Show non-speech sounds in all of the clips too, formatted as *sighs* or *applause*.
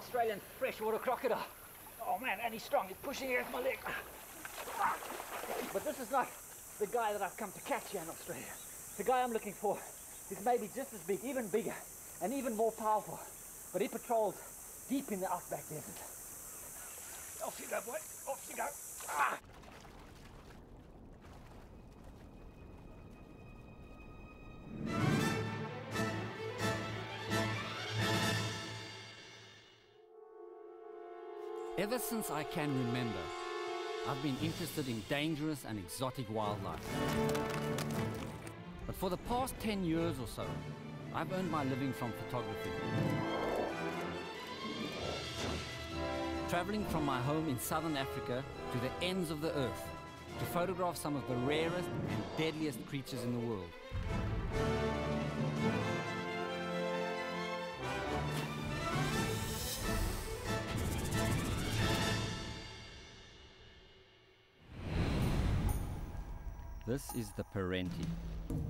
Australian freshwater crocodile. Oh man, and he's strong. He's pushing against my leg. But this is not the guy that I've come to catch here in Australia. The guy I'm looking for is maybe just as big, even bigger, and even more powerful. But he patrols deep in the outback desert. Off you go, boy. Off you go. Ah! Ever since I can remember, I've been interested in dangerous and exotic wildlife. But for the past 10 years or so, I've earned my living from photography. Traveling from my home in southern Africa to the ends of the earth to photograph some of the rarest and deadliest creatures in the world. This is the Perenti,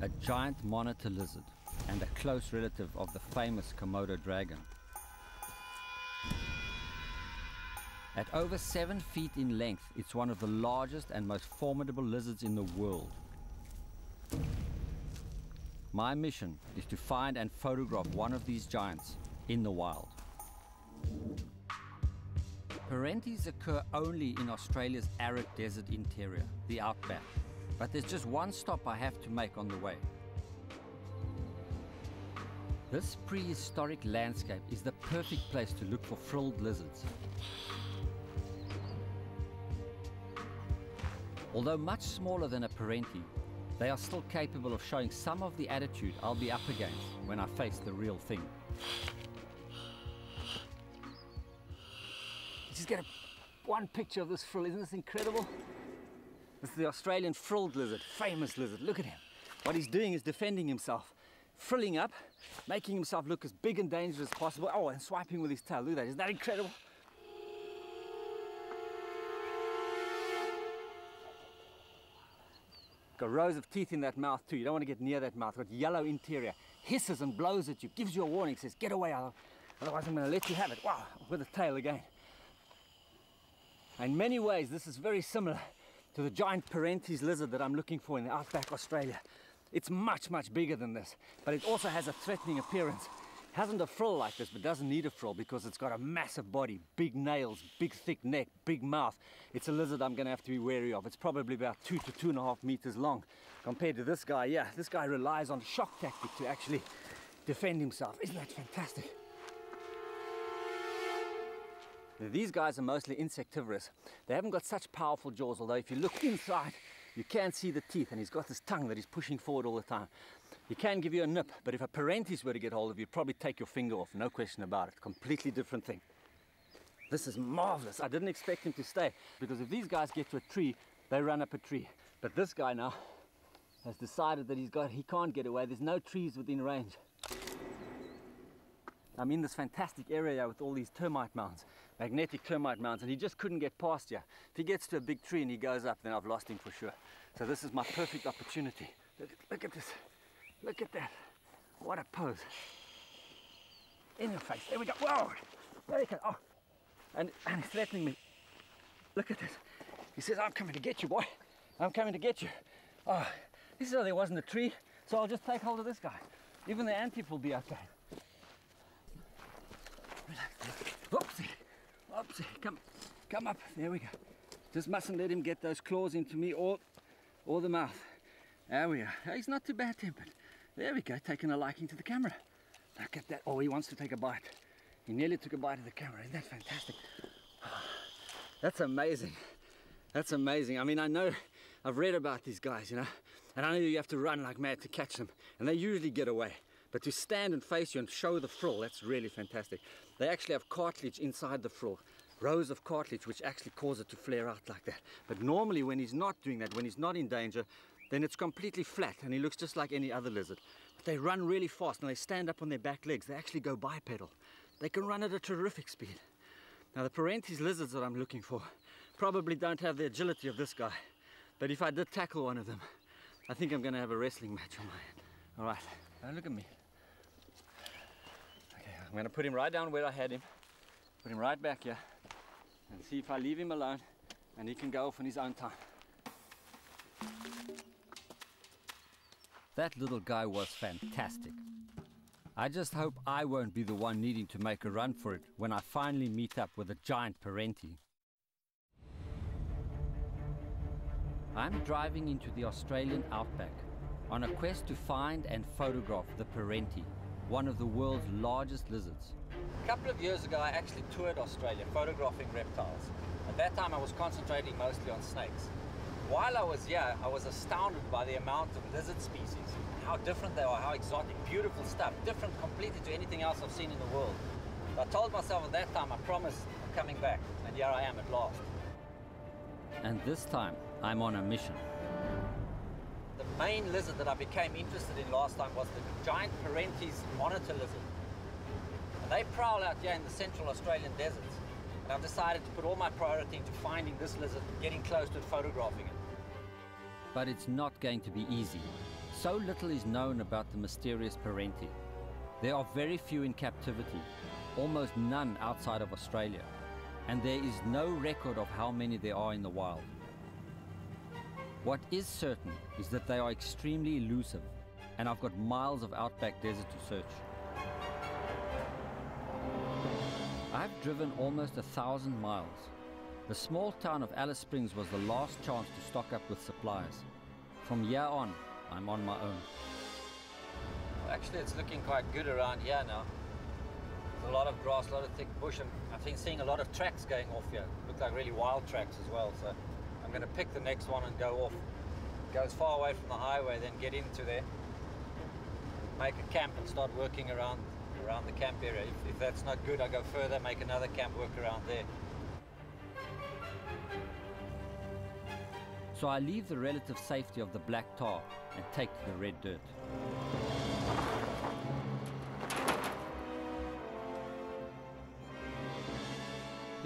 a giant monitor lizard and a close relative of the famous Komodo dragon. At over 7 feet in length, it's one of the largest and most formidable lizards in the world. My mission is to find and photograph one of these giants in the wild. Perentis occur only in Australia's arid desert interior, the outback. But there's just one stop I have to make on the way. This prehistoric landscape is the perfect place to look for frilled lizards. Although much smaller than a Perenti, they are still capable of showing some of the attitude I'll be up against when I face the real thing. Just get a, one picture of this frill, isn't this incredible? This is the Australian frilled lizard, famous lizard. Look at him. What he's doing is defending himself, frilling up, making himself look as big and dangerous as possible. Oh, and swiping with his tail. Look at that. Isn't that incredible? Got rows of teeth in that mouth too. You don't want to get near that mouth. Got yellow interior. Hisses and blows at you. Gives you a warning. Says, get away. Otherwise I'm going to let you have it. Wow. With a tail again. In many ways, this is very similar to the giant Perentis lizard that I'm looking for in the outback Australia. It's much, much bigger than this, but it also has a threatening appearance. It hasn't a frill like this, but doesn't need a frill because it's got a massive body, big nails, big thick neck, big mouth. It's a lizard I'm gonna have to be wary of. It's probably about two to two and a half meters long compared to this guy. Yeah, this guy relies on shock tactic to actually defend himself. Isn't that fantastic? These guys are mostly insectivorous. They haven't got such powerful jaws, although if you look inside, you can see the teeth, and he's got this tongue that he's pushing forward all the time. He can give you a nip, but if a Perentis were to get hold of you, would probably take your finger off, no question about it. Completely different thing. This is marvelous. I didn't expect him to stay, because if these guys get to a tree, they run up a tree. But this guy now has decided that he's got, he can't get away. There's no trees within range. I'm in this fantastic area with all these termite mounds, magnetic termite mounds, and he just couldn't get past here. If he gets to a big tree and he goes up, then I've lost him for sure. So this is my perfect opportunity. Look, look at this. Look at that. What a pose. In your face. There we go. Whoa! There he goes. Oh. And, and he's threatening me. Look at this. He says, I'm coming to get you, boy. I'm coming to get you. Ah. Oh, this is how there wasn't a tree, so I'll just take hold of this guy. Even the ant will be okay. Oopsie, come, come up, there we go. Just mustn't let him get those claws into me or, or the mouth. There we are. He's not too bad tempered. There we go, taking a liking to the camera. Look at that. Oh, he wants to take a bite. He nearly took a bite of the camera. Isn't that fantastic? *sighs* That's amazing. That's amazing. I mean, I know, I've read about these guys, you know, and I know you have to run like mad to catch them, and they usually get away. But to stand and face you and show the frill, that's really fantastic. They actually have cartilage inside the frill, rows of cartilage which actually cause it to flare out like that. But normally when he's not doing that, when he's not in danger, then it's completely flat and he looks just like any other lizard. But they run really fast and they stand up on their back legs. They actually go bipedal. They can run at a terrific speed. Now the Perentis lizards that I'm looking for probably don't have the agility of this guy. But if I did tackle one of them, I think I'm going to have a wrestling match on my hand. All right, now look at me. I'm to put him right down where I had him. Put him right back here and see if I leave him alone and he can go off on his own time. That little guy was fantastic. I just hope I won't be the one needing to make a run for it when I finally meet up with a giant perenti. I'm driving into the Australian outback on a quest to find and photograph the Perenti, one of the world's largest lizards. A couple of years ago, I actually toured Australia photographing reptiles. At that time, I was concentrating mostly on snakes. While I was here, I was astounded by the amount of lizard species, how different they are, how exotic, beautiful stuff, different completely to anything else I've seen in the world. I told myself at that time, I promise I'm coming back, and here I am at last. And this time, I'm on a mission. Main lizard that I became interested in last time was the giant Perentes monitor lizard. And they prowl out here in the central Australian deserts. And I've decided to put all my priority into finding this lizard, getting close to it, photographing it. But it's not going to be easy. So little is known about the mysterious Perenti. There are very few in captivity, almost none outside of Australia, and there is no record of how many there are in the wild. What is certain is that they are extremely elusive, and I've got miles of outback desert to search. I've driven almost a thousand miles. The small town of Alice Springs was the last chance to stock up with supplies. From here on, I'm on my own. Actually, it's looking quite good around here now. There's a lot of grass, a lot of thick bush, and I've been seeing a lot of tracks going off here. Look like really wild tracks as well. So I'm going to pick the next one and go off. Go as far away from the highway, then get into there, make a camp and start working around around the camp area. If, if that's not good, I go further, make another camp, work around there. So I leave the relative safety of the black tar and take the red dirt.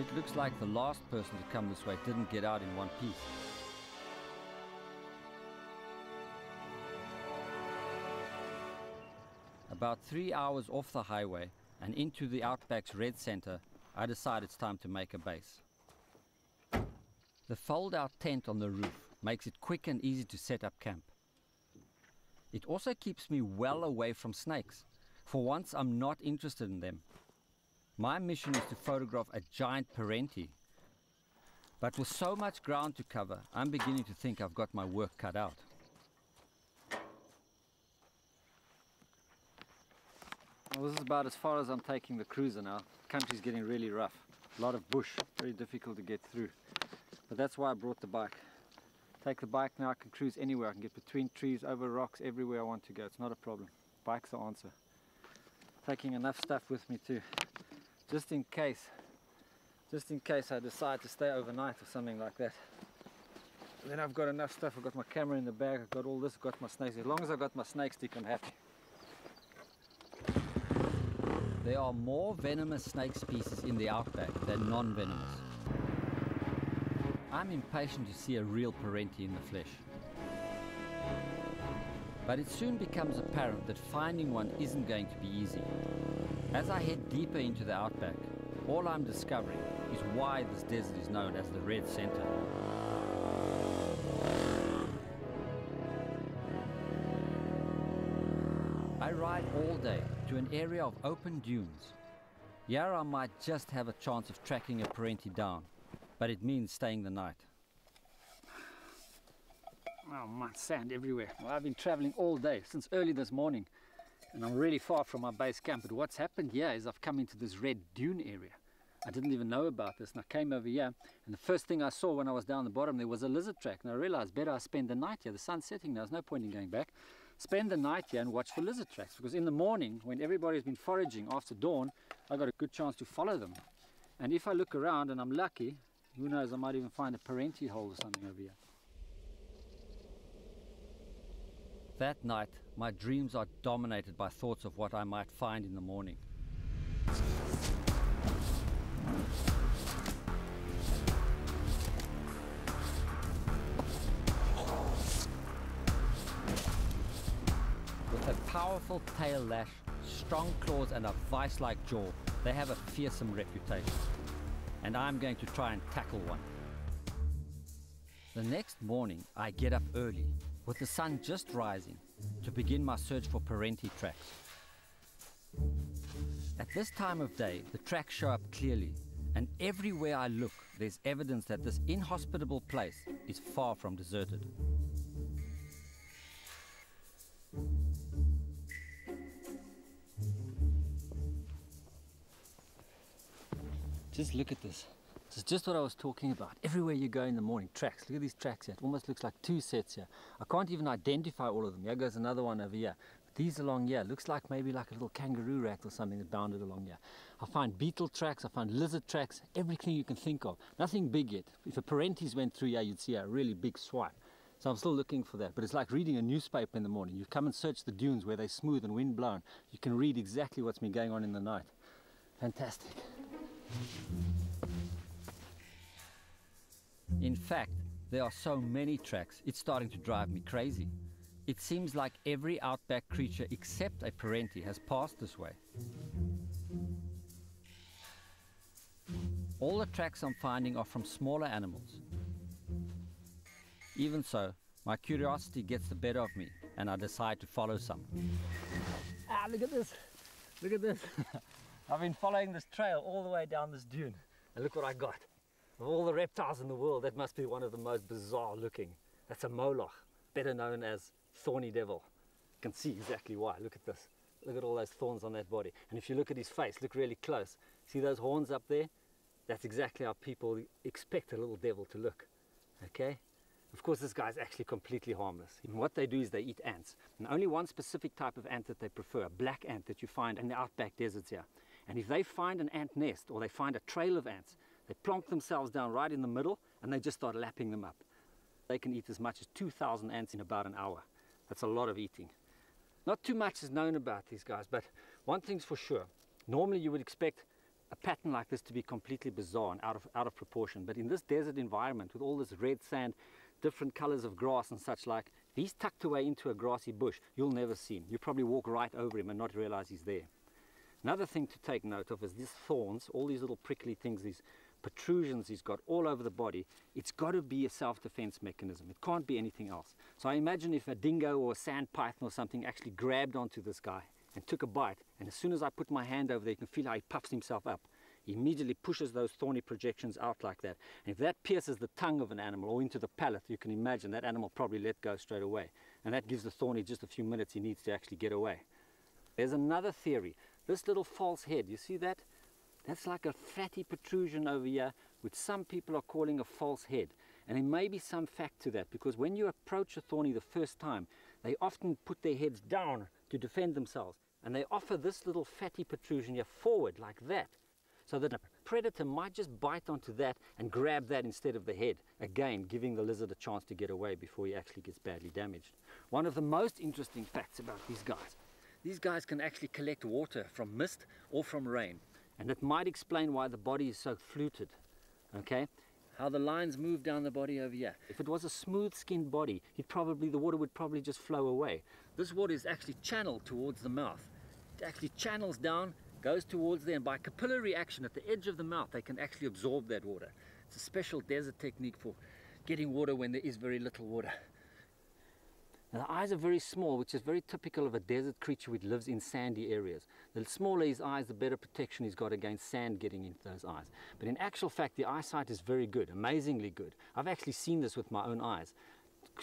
It looks like the last person to come this way didn't get out in one piece. About three hours off the highway and into the Outback's red center, I decide it's time to make a base. The fold-out tent on the roof makes it quick and easy to set up camp. It also keeps me well away from snakes. For once, I'm not interested in them. My mission is to photograph a giant Perenti. But with so much ground to cover, I'm beginning to think I've got my work cut out. Well, this is about as far as I'm taking the cruiser now. The country's getting really rough. A lot of bush, very difficult to get through. But that's why I brought the bike. Take the bike now, I can cruise anywhere. I can get between trees, over rocks, everywhere I want to go. It's not a problem. Bike's the answer. Taking enough stuff with me too just in case just in case I decide to stay overnight or something like that. And then I've got enough stuff. I've got my camera in the bag. I've got all this. I've got my snakes. As long as I've got my snake stick I'm happy there are more venomous snake species in the outback than non-venomous. I'm impatient to see a real Perenti in the flesh. But it soon becomes apparent that finding one isn't going to be easy. As I head deeper into the outback, all I'm discovering is why this desert is known as the Red Center. I ride all day to an area of open dunes. I might just have a chance of tracking a Perenti down, but it means staying the night. Oh man, sand everywhere. Well, I've been traveling all day since early this morning and I'm really far from my base camp. But what's happened here is I've come into this red dune area. I didn't even know about this and I came over here and the first thing I saw when I was down the bottom there was a lizard track and I realized better I spend the night here. The sun's setting now, there's no point in going back. Spend the night here and watch for lizard tracks because in the morning when everybody's been foraging after dawn I got a good chance to follow them. And if I look around and I'm lucky, who knows, I might even find a perenti hole or something over here. That night, my dreams are dominated by thoughts of what I might find in the morning. With a powerful tail lash, strong claws and a vice-like jaw, They have a fearsome reputation, and I'm going to try and tackle one. The next morning, I get up early, with the sun just rising, to begin my search for Perenti tracks. At this time of day, the tracks show up clearly, and everywhere I look, there's evidence that this inhospitable place is far from deserted. Just look at this. This is just what I was talking about. Everywhere you go in the morning, tracks. Look at these tracks here. It almost looks like two sets here. I can't even identify all of them. Here goes another one over here. But these along here, looks like maybe like a little kangaroo rat or something that bounded along here. I find beetle tracks, I find lizard tracks, everything you can think of. Nothing big yet. If a Perentis went through here, you'd see a really big swipe. So I'm still looking for that. But it's like reading a newspaper in the morning. You come and search the dunes where they're smooth and wind blown. You can read exactly what's been going on in the night. Fantastic. In fact, there are so many tracks, it's starting to drive me crazy. It seems like every outback creature except a perenti has passed this way. All the tracks I'm finding are from smaller animals. Even so, my curiosity gets the better of me and I decide to follow some. Ah, look at this! Look at this! *laughs* I've been following this trail all the way down this dune and look what I got. Of all the reptiles in the world, that must be one of the most bizarre looking. That's a moloch, better known as thorny devil. You can see exactly why. Look at this. Look at all those thorns on that body. And if you look at his face, look really close. See those horns up there? That's exactly how people expect a little devil to look. Okay? Of course, this guy's actually completely harmless. And what they do is they eat ants. And only one specific type of ant that they prefer, a black ant that you find in the outback deserts here. And if they find an ant nest or they find a trail of ants, they plonk themselves down right in the middle and they just start lapping them up. They can eat as much as 2,000 ants in about an hour. That's a lot of eating. Not too much is known about these guys, but one thing's for sure. Normally you would expect a pattern like this to be completely bizarre and out of, out of proportion. But in this desert environment with all this red sand, different colors of grass and such like, he's tucked away into a grassy bush, you'll never see him. You probably walk right over him and not realize he's there. Another thing to take note of is these thorns, all these little prickly things, these protrusions he's got all over the body, it's got to be a self-defense mechanism. It can't be anything else. So I imagine if a dingo or a sand python or something actually grabbed onto this guy and took a bite, and as soon as I put my hand over there, you can feel how he puffs himself up. He immediately pushes those thorny projections out like that. And if that pierces the tongue of an animal or into the palate, you can imagine that animal probably let go straight away. And that gives the thorny just a few minutes he needs to actually get away. There's another theory. This little false head, you see that? That's like a fatty protrusion over here, which some people are calling a false head. And there may be some fact to that, because when you approach a thorny the first time, they often put their heads down to defend themselves. And they offer this little fatty protrusion here forward, like that, so that a predator might just bite onto that and grab that instead of the head, again giving the lizard a chance to get away before he actually gets badly damaged. One of the most interesting facts about these guys, these guys can actually collect water from mist or from rain. And it might explain why the body is so fluted, okay? How the lines move down the body over here. If it was a smooth-skinned body, it probably the water would probably just flow away. This water is actually channeled towards the mouth. It actually channels down, goes towards there, and by capillary action at the edge of the mouth, they can actually absorb that water. It's a special desert technique for getting water when there is very little water. Now the eyes are very small, which is very typical of a desert creature which lives in sandy areas. The smaller his eyes, the better protection he's got against sand getting into those eyes. But in actual fact, the eyesight is very good, amazingly good. I've actually seen this with my own eyes.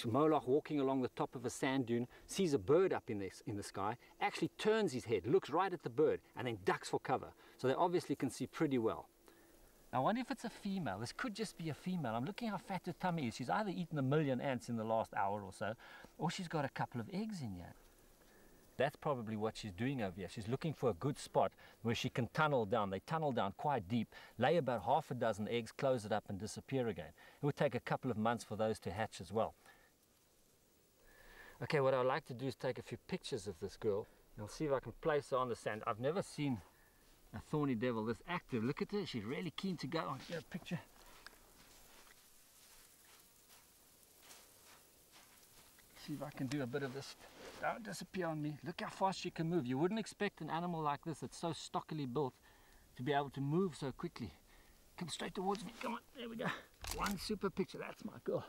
Moloch walking along the top of a sand dune, sees a bird up in, this, in the sky, actually turns his head, looks right at the bird, and then ducks for cover. So they obviously can see pretty well. I wonder if it's a female. This could just be a female. I'm looking how fat her tummy is. She's either eaten a million ants in the last hour or so, or she's got a couple of eggs in here. That's probably what she's doing over here. She's looking for a good spot where she can tunnel down. They tunnel down quite deep, lay about half a dozen eggs, close it up and disappear again. It would take a couple of months for those to hatch as well. Okay, what I'd like to do is take a few pictures of this girl. I'll see if I can place her on the sand. I've never seen a thorny devil this active. Look at her, she's really keen to go. Get a picture. See if I can do a bit of this. Don't disappear on me. Look how fast she can move. You wouldn't expect an animal like this that's so stockily built to be able to move so quickly. Come straight towards me. Come on, there we go. One super picture. That's my girl.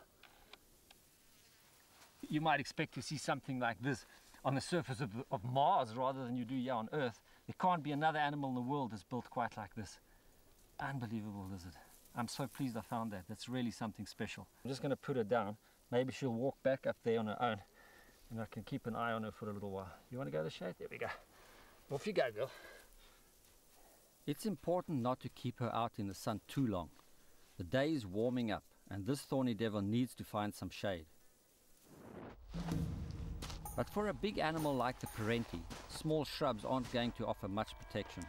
You might expect to see something like this on the surface of, of Mars rather than you do here on Earth. There can't be another animal in the world that's built quite like this. Unbelievable lizard. I'm so pleased I found that. That's really something special. I'm just going to put her down. Maybe she'll walk back up there on her own and I can keep an eye on her for a little while. You want to go the shade? There we go. Off you go, girl. It's important not to keep her out in the sun too long. The day is warming up and this thorny devil needs to find some shade. But for a big animal like the Perenti, small shrubs aren't going to offer much protection.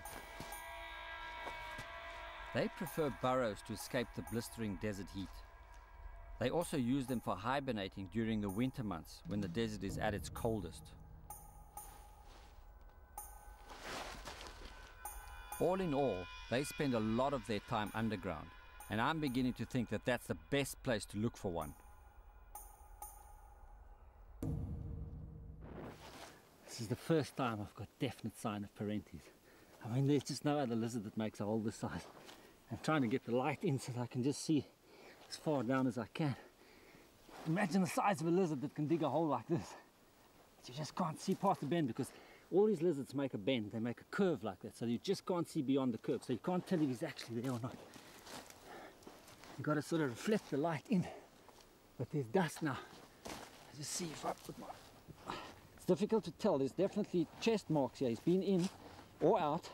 They prefer burrows to escape the blistering desert heat. They also use them for hibernating during the winter months when the desert is at its coldest. All in all, they spend a lot of their time underground, and I'm beginning to think that that's the best place to look for one. This is the first time I've got definite sign of Perentis. I mean, there's just no other lizard that makes a hole this size. I'm trying to get the light in so that I can just see as far down as I can. Imagine the size of a lizard that can dig a hole like this. You just can't see past the bend because all these lizards make a bend, they make a curve like that, so you just can't see beyond the curve, so you can't tell if he's actually there or not. You've got to sort of reflect the light in, but there's dust now. I just see if I put my it's difficult to tell. There's definitely chest marks here. He's been in or out.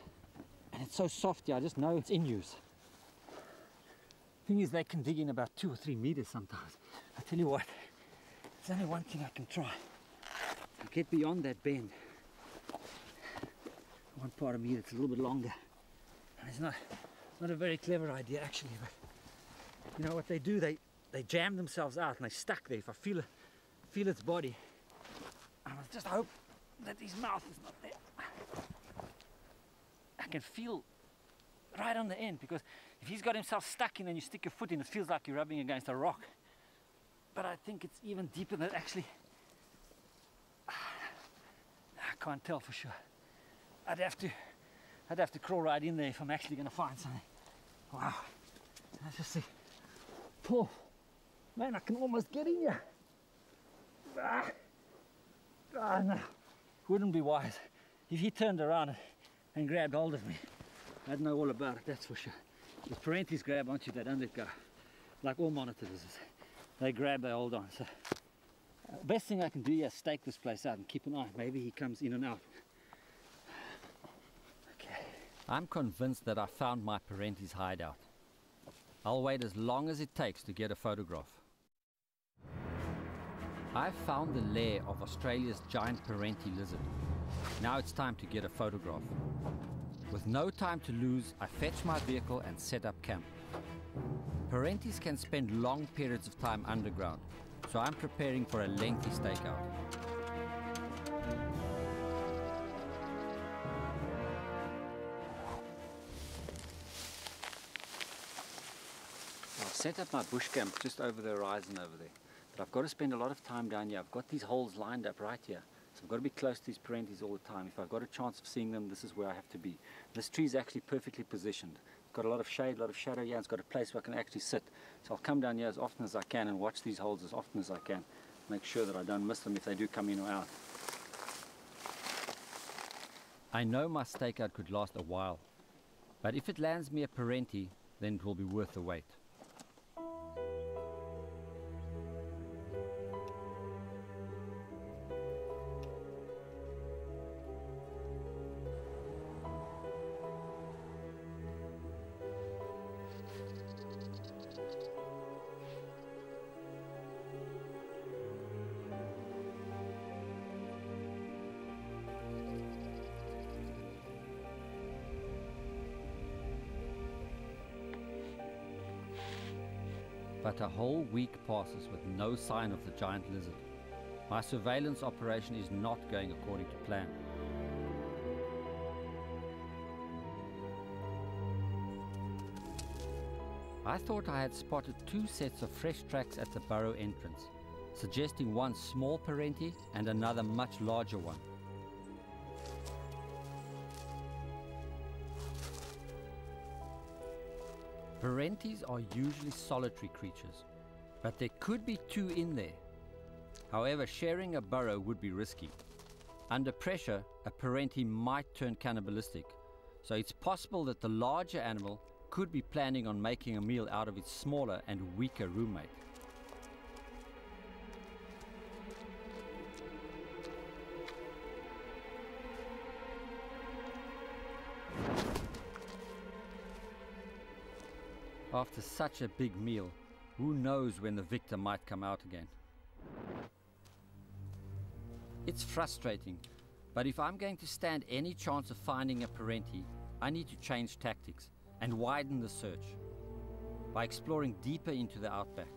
And it's so soft here. I just know it's in use. Thing is, they can dig in about two or three meters sometimes. I tell you what, there's only one thing I can try. i get beyond that bend. One part of me that's a little bit longer. And it's not, not a very clever idea actually, but you know what they do? They they jam themselves out and they stuck there. If I feel feel its body, I just hope that his mouth is not there. I can feel right on the end because if he's got himself stuck in and you stick your foot in, it feels like you're rubbing against a rock. But I think it's even deeper than actually. *sighs* I can't tell for sure. I'd have to, I'd have to crawl right in there if I'm actually going to find something. Wow. Let's just see. Pull. Man, I can almost get in here. Ah. Ah, no, wouldn't be wise. If he turned around and grabbed hold of me, I'd know all about it, that's for sure. If Perentis grab onto that don't let go. Like all monitors, they grab, they hold on. So, best thing I can do is stake this place out and keep an eye. Maybe he comes in and out. Okay. I'm convinced that I found my Perentis hideout. I'll wait as long as it takes to get a photograph. I've found the lair of Australia's giant Perenti lizard. Now it's time to get a photograph. With no time to lose, I fetch my vehicle and set up camp. Perentis can spend long periods of time underground, so I'm preparing for a lengthy stakeout. I've set up my bush camp just over the horizon over there. But I've got to spend a lot of time down here. I've got these holes lined up right here. So I've got to be close to these Perentis all the time. If I've got a chance of seeing them, this is where I have to be. This tree is actually perfectly positioned. It's got a lot of shade, a lot of shadow here. It's got a place where I can actually sit. So I'll come down here as often as I can and watch these holes as often as I can. Make sure that I don't miss them if they do come in or out. I know my stakeout could last a while, but if it lands me a Perenti, then it will be worth the wait. Week passes with no sign of the giant lizard. My surveillance operation is not going according to plan. I thought I had spotted two sets of fresh tracks at the burrow entrance, suggesting one small Perenti and another much larger one. Perentis are usually solitary creatures, but there could be two in there. However, sharing a burrow would be risky. Under pressure, a perenti might turn cannibalistic, so it's possible that the larger animal could be planning on making a meal out of its smaller and weaker roommate. After such a big meal, who knows when the victor might come out again. It's frustrating, but if I'm going to stand any chance of finding a perenti, I need to change tactics and widen the search by exploring deeper into the outback.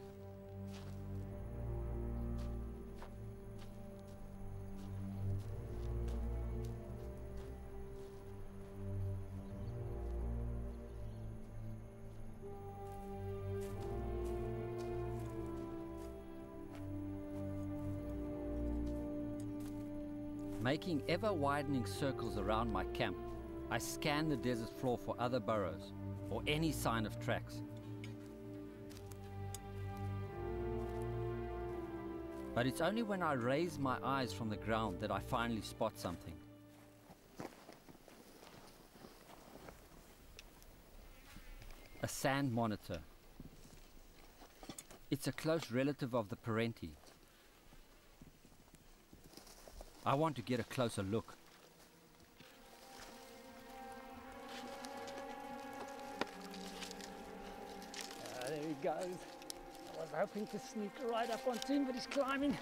Making ever widening circles around my camp, I scan the desert floor for other burrows or any sign of tracks. But it's only when I raise my eyes from the ground that I finally spot something. A sand monitor. It's a close relative of the perenti, I want to get a closer look. Uh, there he goes. I was hoping to sneak right up onto him, but he's climbing.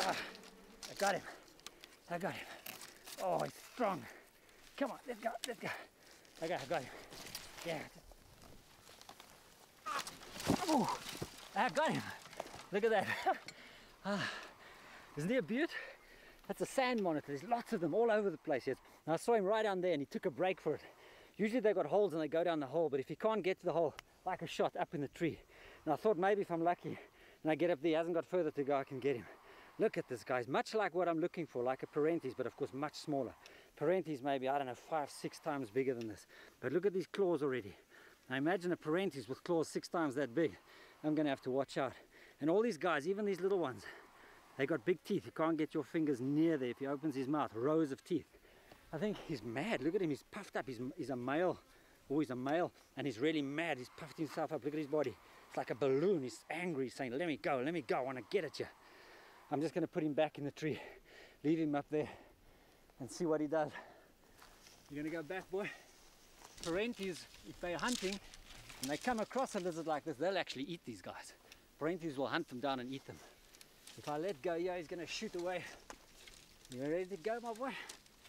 Ah, I got him. I got him. Oh, he's strong. Come on, let's go, let's go. Okay, I got him. Yeah. Oh, I got him. Look at that. *laughs* ah. Isn't he a beaut? That's a sand monitor. There's lots of them all over the place. Yes. And I saw him right down there and he took a break for it. Usually they've got holes and they go down the hole, but if he can't get to the hole, like a shot up in the tree. And I thought maybe if I'm lucky and I get up there, he hasn't got further to go, I can get him. Look at this, guys. Much like what I'm looking for, like a Parentes, but of course much smaller. Parentes maybe, I don't know, five, six times bigger than this. But look at these claws already. Now imagine a Parentes with claws six times that big. I'm going to have to watch out. And all these guys, even these little ones, they got big teeth. You can't get your fingers near there if he opens his mouth. Rows of teeth. I think he's mad. Look at him. He's puffed up. He's, he's a male. Oh, he's a male. And he's really mad. He's puffed himself up. Look at his body. It's like a balloon. He's angry. He's saying, let me go. Let me go. I want to get at you. I'm just going to put him back in the tree. Leave him up there and see what he does. You're going to go back, boy? Parentes, if they're hunting and they come across a lizard like this, they'll actually eat these guys. Parentes will hunt them down and eat them. If I let go, yeah, he's to shoot away. You ready to go, my boy?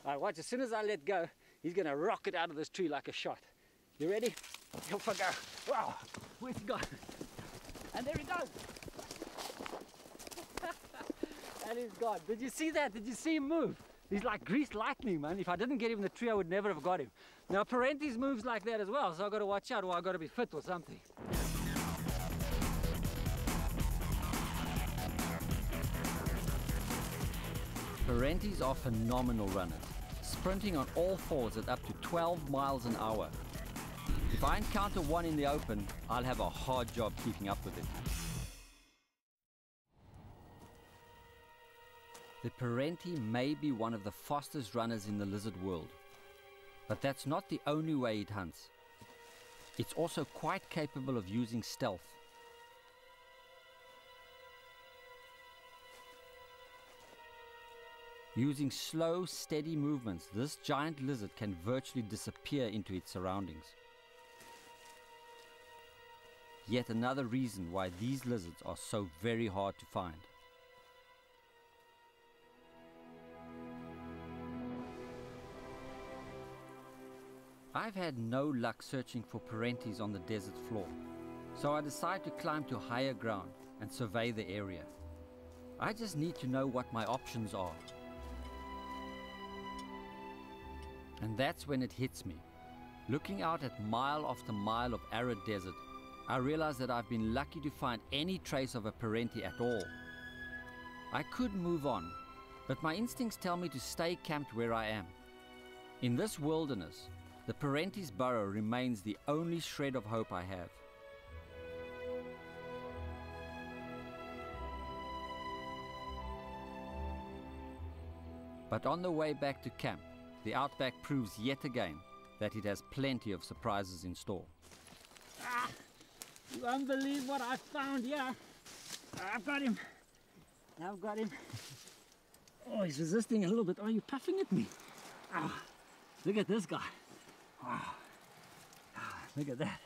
All right, watch. As soon as I let go, he's to rocket out of this tree like a shot. You ready? Off I go. Wow, where's he gone? And there he goes. *laughs* and he's gone. Did you see that? Did you see him move? He's like greased lightning, man. If I didn't get him in the tree, I would never have got him. Now, Parentes moves like that as well, so I've got to watch out or I've got to be fit or something. Parentes are phenomenal runners, sprinting on all fours at up to 12 miles an hour. If I encounter one in the open, I'll have a hard job keeping up with it. The Perenti may be one of the fastest runners in the lizard world, but that's not the only way it hunts. It's also quite capable of using stealth. Using slow, steady movements, this giant lizard can virtually disappear into its surroundings. Yet another reason why these lizards are so very hard to find. I've had no luck searching for parentes on the desert floor, so I decide to climb to higher ground and survey the area. I just need to know what my options are And that's when it hits me. Looking out at mile after mile of arid desert, I realize that I've been lucky to find any trace of a perenti at all. I could move on, but my instincts tell me to stay camped where I am. In this wilderness, The Perentis burrow remains the only shred of hope I have. But on the way back to camp, the outback proves yet again that it has plenty of surprises in store. Ah, you won't believe what I found here. I've got him. I've got him. Oh, he's resisting a little bit. Are you puffing at me? Oh, look at this guy. Oh, look at that.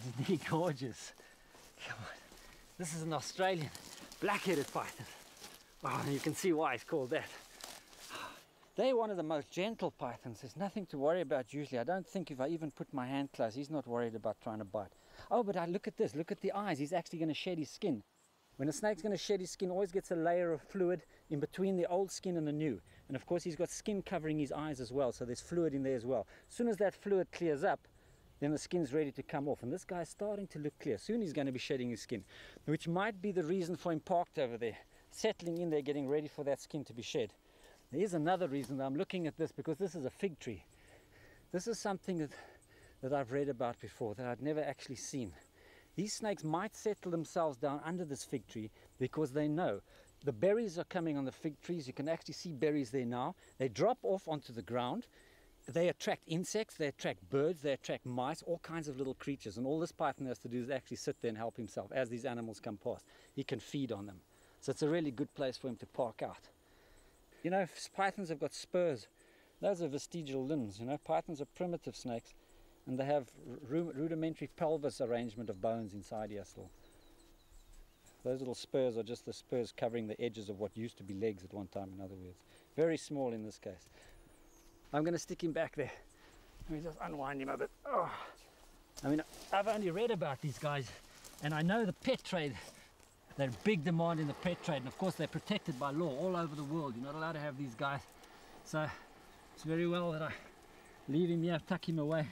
Isn't he gorgeous? Come on. This is an Australian black-headed python. Oh, you can see why it's called that. They're one of the most gentle pythons. There's nothing to worry about usually. I don't think if I even put my hand close, he's not worried about trying to bite. Oh, but I look at this. Look at the eyes. He's actually going to shed his skin. When a snake's going to shed his skin, always gets a layer of fluid in between the old skin and the new. And of course, he's got skin covering his eyes as well, so there's fluid in there as well. As soon as that fluid clears up, then the skin's ready to come off. And this guy's starting to look clear. Soon he's going to be shedding his skin, which might be the reason for him parked over there, settling in there, getting ready for that skin to be shed. Here's another reason that I'm looking at this because this is a fig tree. This is something that, that I've read about before that I'd never actually seen. These snakes might settle themselves down under this fig tree because they know the berries are coming on the fig trees. You can actually see berries there now. They drop off onto the ground. They attract insects, they attract birds, they attract mice, all kinds of little creatures. And all this python has to do is actually sit there and help himself as these animals come past. He can feed on them. So it's a really good place for him to park out. You know, pythons have got spurs. Those are vestigial limbs, you know. Pythons are primitive snakes and they have rudimentary pelvis arrangement of bones inside here still. Those little spurs are just the spurs covering the edges of what used to be legs at one time, in other words. Very small in this case. I'm going to stick him back there. Let me just unwind him a bit. Oh. I mean, I've only read about these guys, and I know the pet trade they're big demand in the pet trade, and of course they're protected by law all over the world. You're not allowed to have these guys. So it's very well that I leave him here, tuck him away,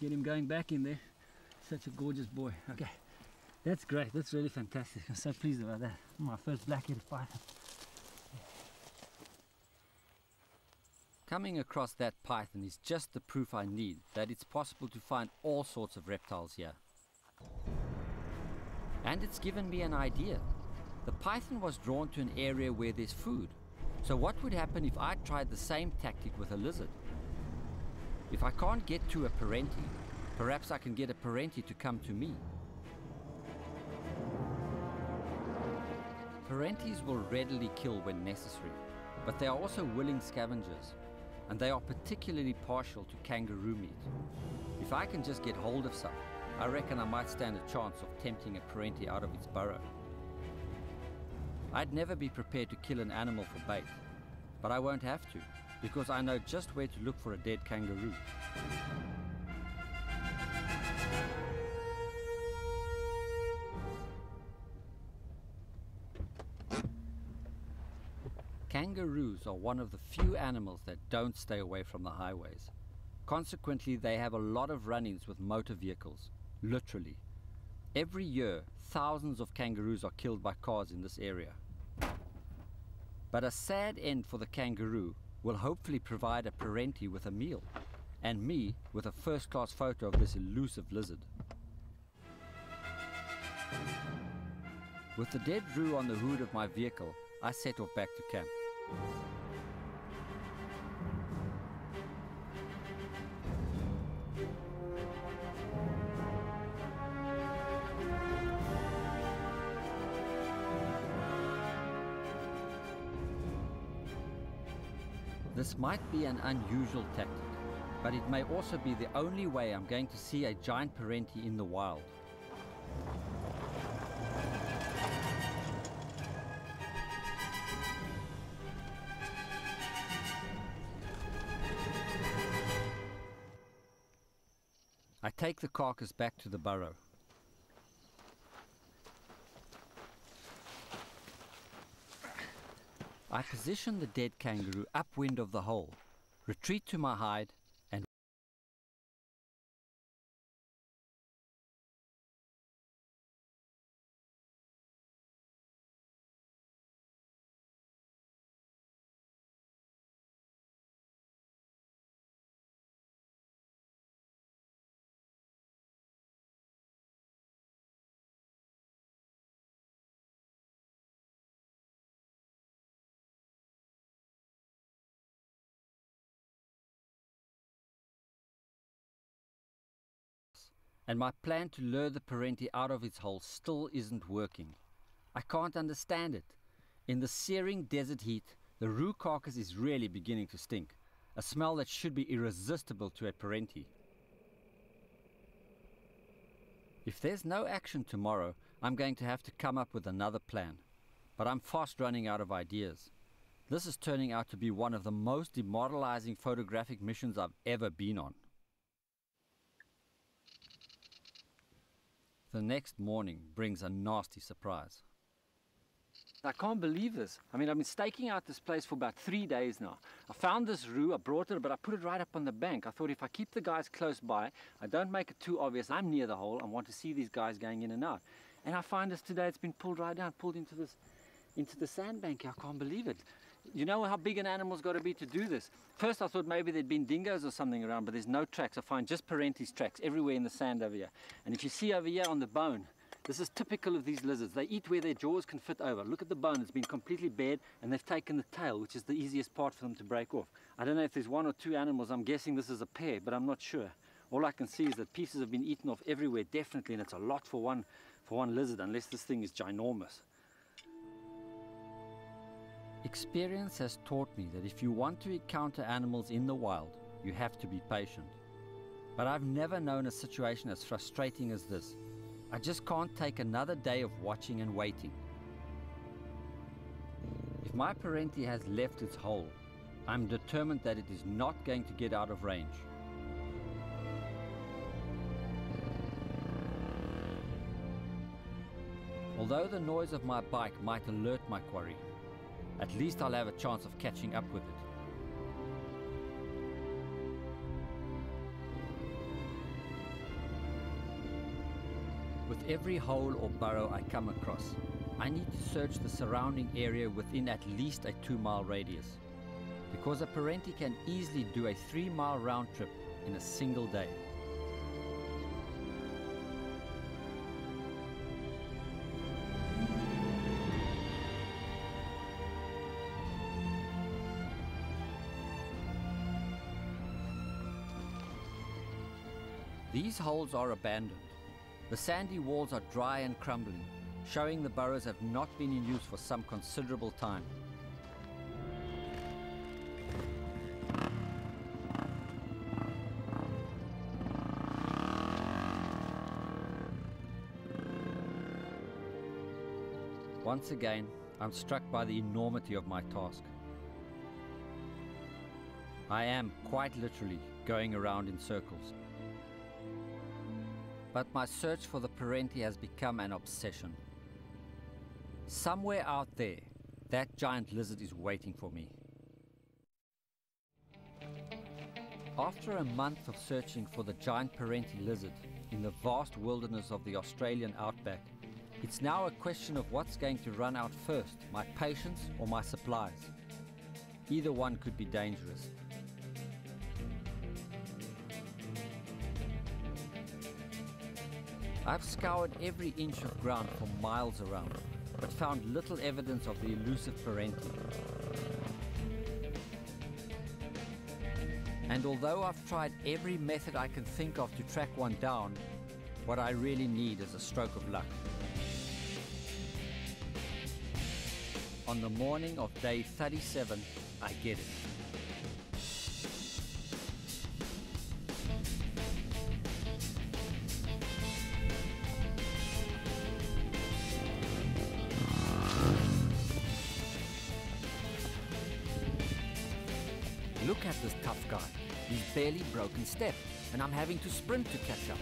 get him going back in there. Such a gorgeous boy. Okay, that's great. That's really fantastic. I'm so pleased about that. My first black-headed python. Coming across that python is just the proof I need that it's possible to find all sorts of reptiles here. And it's given me an idea. The python was drawn to an area where there's food. So what would happen if I tried the same tactic with a lizard? If I can't get to a perenti, perhaps I can get a perenti to come to me. Perentis will readily kill when necessary, but they are also willing scavengers, and they are particularly partial to kangaroo meat. If I can just get hold of some, I reckon I might stand a chance of tempting a perenti out of its burrow. I'd never be prepared to kill an animal for bait, but I won't have to, because I know just where to look for a dead kangaroo. Kangaroos are one of the few animals that don't stay away from the highways. Consequently, they have a lot of run-ins with motor vehicles, literally. Every year, thousands of kangaroos are killed by cars in this area. But a sad end for the kangaroo will hopefully provide a perenti with a meal, and me with a first-class photo of this elusive lizard. With the dead roo on the hood of my vehicle, I set off back to camp. This might be an unusual tactic, but it may also be the only way I'm going to see a giant perenti in the wild. I take the carcass back to the burrow. I position the dead kangaroo upwind of the hole, retreat to my hide and my plan to lure the Perenti out of its hole still isn't working. I can't understand it. In the searing desert heat, the roo carcass is really beginning to stink, a smell that should be irresistible to a Perenti. If there's no action tomorrow, I'm going to have to come up with another plan. But I'm fast running out of ideas. This is turning out to be one of the most demoralizing photographic missions I've ever been on. The next morning brings a nasty surprise. I can't believe this. I mean, I've been staking out this place for about three days now. I found this roo, I brought it, but I put it right up on the bank. I thought if I keep the guys close by, I don't make it too obvious, I'm near the hole, I want to see these guys going in and out. And I find this today, it's been pulled right down, pulled into this, into the sandbank. I can't believe it. You know how big an animal's got to be to do this? First I thought maybe there'd been dingoes or something around, but there's no tracks. I find just Perenti's tracks everywhere in the sand over here. And if you see over here on the bone, this is typical of these lizards. They eat where their jaws can fit over. Look at the bone, it's been completely bared and they've taken the tail, which is the easiest part for them to break off. I don't know if there's one or two animals, I'm guessing this is a pair, but I'm not sure. All I can see is that pieces have been eaten off everywhere, definitely, and it's a lot for one, for one lizard, unless this thing is ginormous. Experience has taught me that if you want to encounter animals in the wild, you have to be patient. But I've never known a situation as frustrating as this. I just can't take another day of watching and waiting. If my Perenti has left its hole, I'm determined that it is not going to get out of range. Although the noise of my bike might alert my quarry, at least I'll have a chance of catching up with it. With every hole or burrow I come across, I need to search the surrounding area within at least a two mile radius. Because a Perenti can easily do a three mile round trip in a single day. These holes are abandoned. The sandy walls are dry and crumbling, showing the burrows have not been in use for some considerable time. Once again, I'm struck by the enormity of my task. I am, quite literally, going around in circles. But my search for the Perenti has become an obsession. Somewhere out there, that giant lizard is waiting for me. After a month of searching for the giant Perenti lizard in the vast wilderness of the Australian outback, it's now a question of what's going to run out first, my patience or my supplies. Either one could be dangerous. I've scoured every inch of ground for miles around, but found little evidence of the elusive Perenti. And although I've tried every method I can think of to track one down, what I really need is a stroke of luck. On the morning of day 37, I get it. Broken step, and I'm having to sprint to catch up.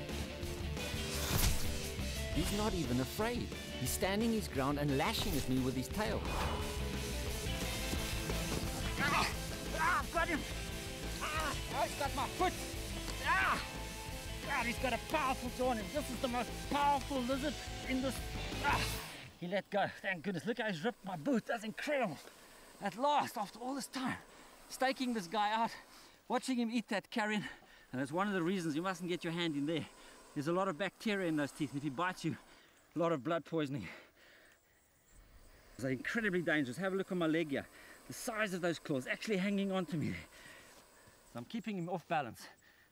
He's not even afraid. He's standing his ground and lashing at me with his tail. Ah, I've got him. Ah, he's got my foot. Ah, God, he's got a powerful jaw on him. This is the most powerful lizard in this. Ah, he let go. Thank goodness. Look how he's ripped my boot. That's incredible. At last, after all this time, staking this guy out, watching him eat that carrion. And that's one of the reasons you mustn't get your hand in there. There's a lot of bacteria in those teeth, and if he bites you, a lot of blood poisoning. They're incredibly dangerous. Have a look on my leg here. The size of those claws actually hanging on to me. So I'm keeping him off balance.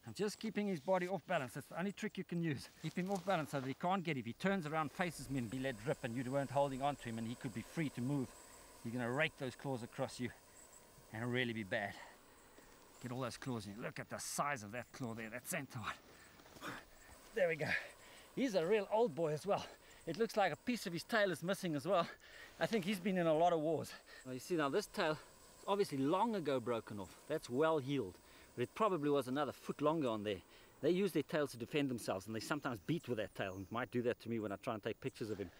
I'm just keeping his body off balance. That's the only trick you can use. Keep him off balance so that he can't get. If he turns around, faces me, and be let rip, and you weren't holding on to him, and he could be free to move, you're going to rake those claws across you, and really be bad. Get all those claws in. Look at the size of that claw there, that center one. There we go. He's a real old boy as well. It looks like a piece of his tail is missing as well. I think he's been in a lot of wars. Well, you see now this tail obviously long ago broken off. That's well healed. But it probably was another foot longer on there. They use their tails to defend themselves and they sometimes beat with that tail and might do that to me when I try and take pictures of him.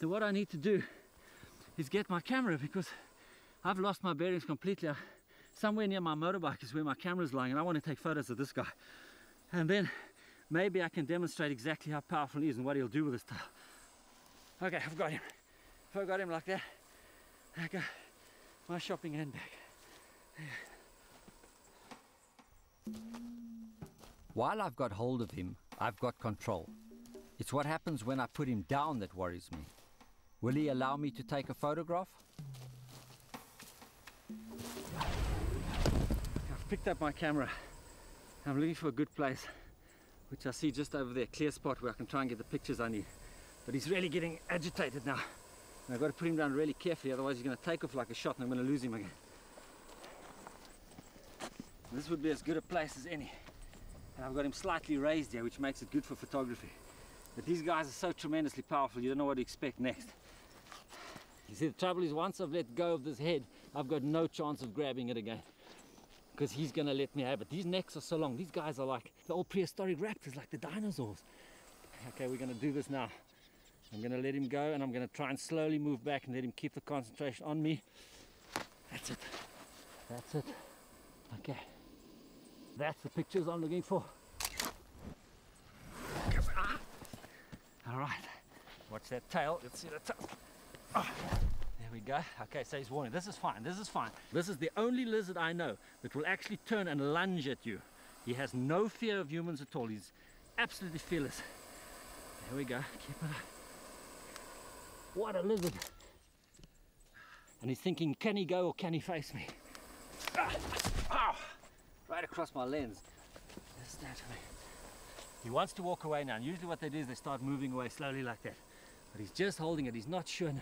So what I need to do is get my camera because I've lost my bearings completely. I, somewhere near my motorbike is where my camera is lying and I want to take photos of this guy. And then maybe I can demonstrate exactly how powerful he is and what he'll do with this tail. Okay, I've got him. If I got him like that, I got my shopping handbag. While I've got hold of him, I've got control. It's what happens when I put him down that worries me. Will he allow me to take a photograph? Picked up my camera. I'm looking for a good place, which I see just over there, clear spot where I can try and get the pictures I need. But he's really getting agitated now. And I've got to put him down really carefully, otherwise he's going to take off like a shot and I'm going to lose him again. This would be as good a place as any. And I've got him slightly raised here, which makes it good for photography. But these guys are so tremendously powerful, you don't know what to expect next. You see, the trouble is once I've let go of this head, I've got no chance of grabbing it again. Because he's to let me have it. These necks are so long. These guys are like the old prehistoric raptors, like the dinosaurs. Okay, we're to do this now. I'm to let him go and I'm to try and slowly move back and let him keep the concentration on me. That's it. That's it. Okay. That's the pictures I'm looking for. All right. Watch that tail. Let's see the tail. Oh, we go. Okay, so he's warning. This is fine. This is fine. This is the only lizard I know that will actually turn and lunge at you. He has no fear of humans at all. He's absolutely fearless. There we go. Keep it up. What a lizard. And he's thinking, can he go or can he face me? Ah, ow, right across my lens. That's that way. He wants to walk away now. And usually what they do is they start moving away slowly like that. But he's just holding it. He's not sure now.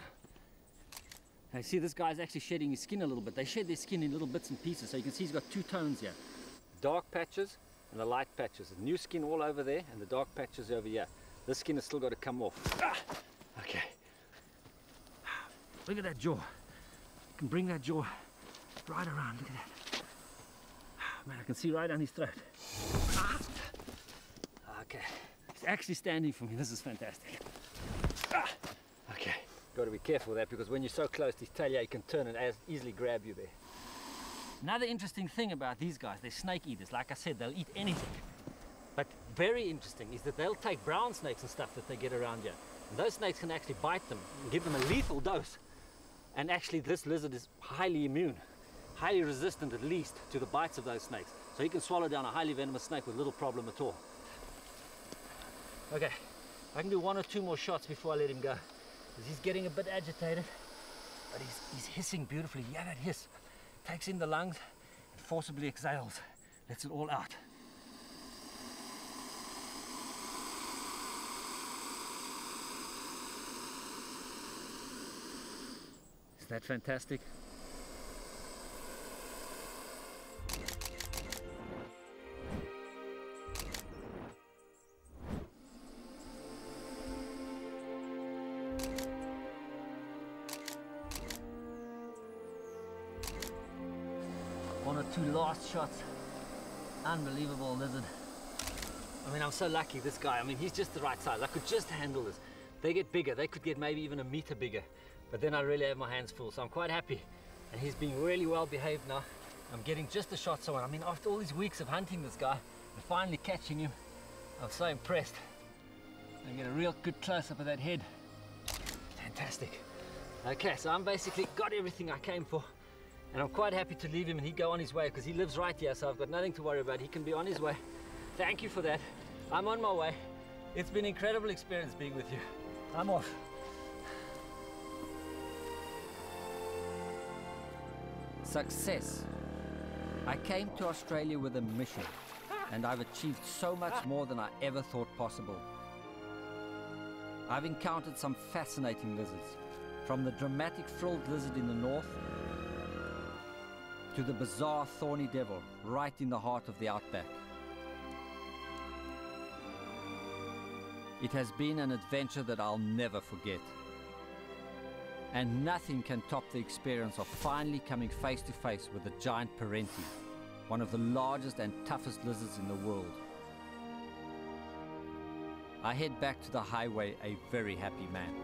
Now, see, this guy's actually shedding his skin a little bit. They shed their skin in little bits and pieces. So you can see he's got two tones here. Dark patches and the light patches. The new skin all over there and the dark patches over here. This skin has still got to come off. Ah, okay. Look at that jaw. You can bring that jaw right around. Look at that. Man, I can see right down his throat. Ah. Okay. He's actually standing for me. This is fantastic. Ah. Okay. Got to be careful with that because when you're so close to his tail, yeah, he can turn and as easily grab you there. Another interesting thing about these guys, they're snake eaters. Like I said, they'll eat anything. But very interesting is that they'll take brown snakes and stuff that they get around here. And those snakes can actually bite them and give them a lethal dose. And actually this lizard is highly immune, highly resistant at least to the bites of those snakes. So he can swallow down a highly venomous snake with little problem at all. Okay, I can do one or two more shots before I let him go. Because he's getting a bit agitated, but he's, he's hissing beautifully. Yeah, that hiss takes in the lungs and forcibly exhales, lets it all out. Isn't that fantastic? Shots. Unbelievable lizard. I mean, I'm so lucky, this guy. I mean, he's just the right size. I could just handle this. They get bigger. They could get maybe even a meter bigger. But then I really have my hands full, so I'm quite happy. And he's being really well behaved now. I'm getting just the shots I want. I mean, after all these weeks of hunting this guy and finally catching him, I'm so impressed. I get a real good close-up of that head. Fantastic. Okay, so I'm basically got everything I came for. And I'm quite happy to leave him and he go on his way because he lives right here, so I've got nothing to worry about. He can be on his way. Thank you for that. I'm on my way. It's been an incredible experience being with you. I'm off. Success. I came to Australia with a mission. and I've achieved so much ah. more than I ever thought possible. I've encountered some fascinating lizards, from the dramatic frilled lizard in the north to the bizarre thorny devil right in the heart of the outback. It has been an adventure that I'll never forget. And nothing can top the experience of finally coming face to face with a giant Perenti, one of the largest and toughest lizards in the world. I head back to the highway a very happy man.